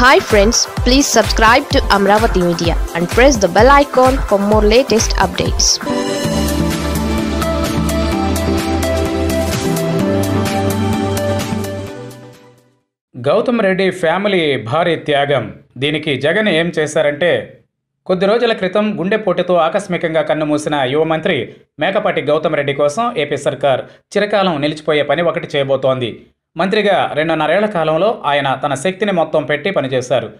Hi friends please subscribe to Amaravati media and press the bell icon for more latest updates Gautam Reddy family భారీ త్యాగం. దీనికి జగన్ ఏం చేశారంటే కొద్ది రోజుల క్రితం గుండెపోటుతో ఆకస్మికంగా కన్నుమూసిన యువ మంత్రి మేకపాటి గౌతమ్ రెడ్డి కోసం ఏపీ సర్కార్ చిరకాలం నిలిచిపోయే పని ఒకటి చేయబోతోంది. మంత్రిగా రెండున్నరేళ్ళ కాలంలో ఆయన తన శక్తిని మొత్తం పెట్టి పనిచేశారు.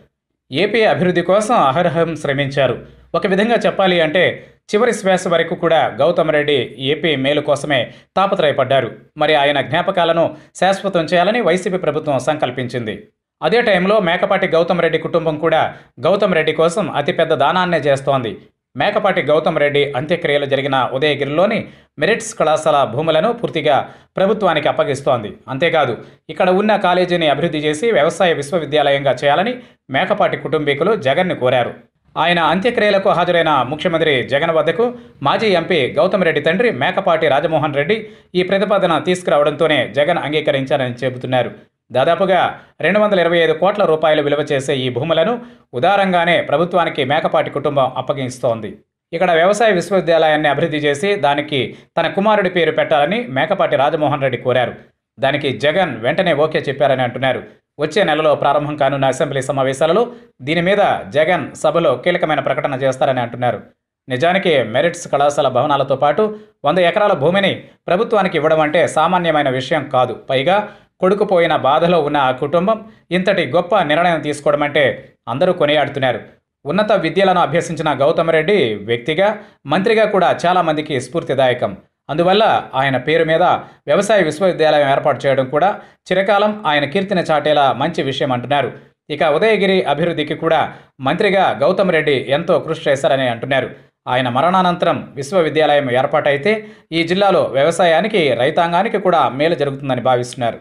ఏపీ అభివృద్ధి కోసం అహర్హం శ్రమించారు. ఒక విధంగా చెప్పాలి అంటే చివరి శ్వాస వరకు కూడా గౌతమ్ రెడ్డి ఏపీ మేలు కోసమే తాపత్రయపడ్డారు. మరి ఆయన జ్ఞాపకాలను శాశ్వతం చేయాలని వైసీపీ ప్రభుత్వం సంకల్పించింది. అదే టైంలో మేకపాటి గౌతమ్ రెడ్డి కుటుంబం కూడా గౌతమ్ రెడ్డి కోసం అతిపెద్ద దానాన్నే చేస్తోంది. మేకపాటి గౌతమ్ రెడ్డి అంత్యక్రియలు జరిగిన ఉదయగిరిలోని మెరిట్స్ కళాశాల భూములను పూర్తిగా ప్రభుత్వానికి అప్పగిస్తోంది. అంతేకాదు ఇక్కడ ఉన్న కాలేజీని అభివృద్ధి చేసి వ్యవసాయ విశ్వవిద్యాలయంగా చేయాలని మేకపాటి కుటుంబీకులు జగన్ను కోరారు. ఆయన అంత్యక్రియలకు హాజరైన ముఖ్యమంత్రి జగన్ వద్దకు మాజీ ఎంపీ గౌతమ్ రెడ్డి తండ్రి మేకపాటి రాజమోహన్ రెడ్డి ఈ ప్రతిపాదన తీసుకురావడంతోనే జగన్ అంగీకరించారని చెబుతున్నారు. దాదాపుగా రెండు వందల ఇరవై ఐదు కోట్ల రూపాయలు విలువ చేసే ఈ భూములను ఉదారంగానే ప్రభుత్వానికి మేకపాటి కుటుంబం అప్పగిస్తోంది. ఇక్కడ వ్యవసాయ విశ్వవిద్యాలయాన్ని అభివృద్ధి చేసి దానికి తన కుమారుడి పేరు పెట్టాలని మేకపాటి రాజమోహన్ రెడ్డి కోరారు. దానికి జగన్ వెంటనే ఓకే చెప్పారని అంటున్నారు. వచ్చే నెలలో ప్రారంభం కానున్న అసెంబ్లీ సమావేశాలలో దీని మీద జగన్ సభలో కీలకమైన ప్రకటన చేస్తారని అంటున్నారు. నిజానికి మెరిట్స్ కళాశాల భవనాలతో పాటు వంద ఎకరాల భూమిని ప్రభుత్వానికి ఇవ్వడం అంటే సామాన్యమైన విషయం కాదు. పైగా కొడుకుపోయిన బాధలో ఉన్న ఆ కుటుంబం ఇంతటి గొప్ప నిర్ణయం తీసుకోవడం అంటే అందరూ కొనియాడుతున్నారు. ఉన్నత విద్యలను అభ్యసించిన గౌతమ్ రెడ్డి వ్యక్తిగా మంత్రిగా కూడా చాలామందికి స్ఫూర్తిదాయకం. అందువల్ల ఆయన పేరు మీద వ్యవసాయ విశ్వవిద్యాలయం ఏర్పాటు చేయడం కూడా చిరకాలం ఆయన కీర్తిని చాటేలా మంచి విషయం అంటున్నారు. ఇక ఉదయగిరి అభివృద్ధికి కూడా మంత్రిగా గౌతమ్ రెడ్డి ఎంతో కృషి చేశారని అంటున్నారు. ఆయన మరణానంతరం విశ్వవిద్యాలయం ఏర్పాటైతే ఈ జిల్లాలో వ్యవసాయానికి రైతాంగానికి కూడా మేలు జరుగుతుందని భావిస్తున్నారు.